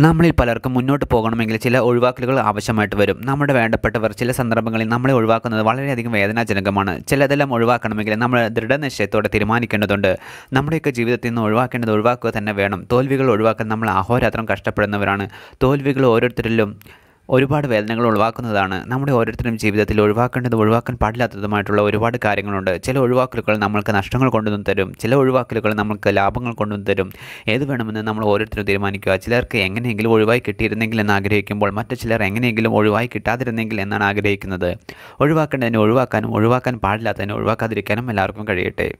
നമ്മളിൽ പലർക്കും മുന്നോട്ട് പോകണമെങ്കിൽ ചില ഒഴിവാക്കലുകൾ ആവശ്യമായിട്ട് വരും. നമ്മുടെ വേണ്ടപ്പെട്ടവർ ചില സന്ദർഭങ്ങളിൽ നമ്മളെ ഒഴിവാക്കുന്നത് വളരെയധികം വേദനാജനകമാണ്. ചിലതെല്ലാം ഒഴിവാക്കണമെങ്കിൽ നമ്മൾ ദൃഢനിശ്ചയത്തോടെ തീരുമാനിക്കേണ്ടതുണ്ട്. നമ്മുടെയൊക്കെ ജീവിതത്തിൽ നിന്ന് ഒഴിവാക്കേണ്ടത് ഒഴിവാക്കുക തന്നെ വേണം. തോൽവികൾ ഒഴിവാക്കാൻ നമ്മൾ അഹോരാത്രം കഷ്ടപ്പെടുന്നവരാണ്. തോൽവികൾ ഓരോരുത്തരിലും ഒരുപാട് വേദനകൾ ഒഴിവാക്കുന്നതാണ്. നമ്മുടെ ഓരോരുത്തരും ജീവിതത്തിൽ ഒഴിവാക്കേണ്ടതും ഒഴിവാക്കാൻ പാടില്ലാത്തതുമായിട്ടുള്ള ഒരുപാട് കാര്യങ്ങളുണ്ട്. ചില ഒഴിവാക്കലുകൾ നമ്മൾക്ക് നഷ്ടങ്ങൾ കൊണ്ടുവന്ന് തരും. ചില ഒഴിവാക്കലുകൾ നമുക്ക് ലാഭങ്ങൾ കൊണ്ടുവന്ന് തരും. ഏത് വേണമെന്ന് നമ്മൾ ഓരോരുത്തരും തീരുമാനിക്കുക. ചിലർക്ക് എങ്ങനെയെങ്കിലും ഒഴിവായി കിട്ടിയിരുന്നെങ്കിൽ എന്ന് ആഗ്രഹിക്കുമ്പോൾ മറ്റു ചിലർ എങ്ങനെയെങ്കിലും ഒഴിവായി കിട്ടാതിരുന്നെങ്കിൽ എന്നാണ് ആഗ്രഹിക്കുന്നത്. ഒഴിവാക്കേണ്ടതിനെ ഒഴിവാക്കാനും ഒഴിവാക്കാൻ പാടില്ലാത്തതിനെ ഒഴിവാക്കാതിരിക്കാനും എല്ലാവർക്കും കഴിയട്ടെ.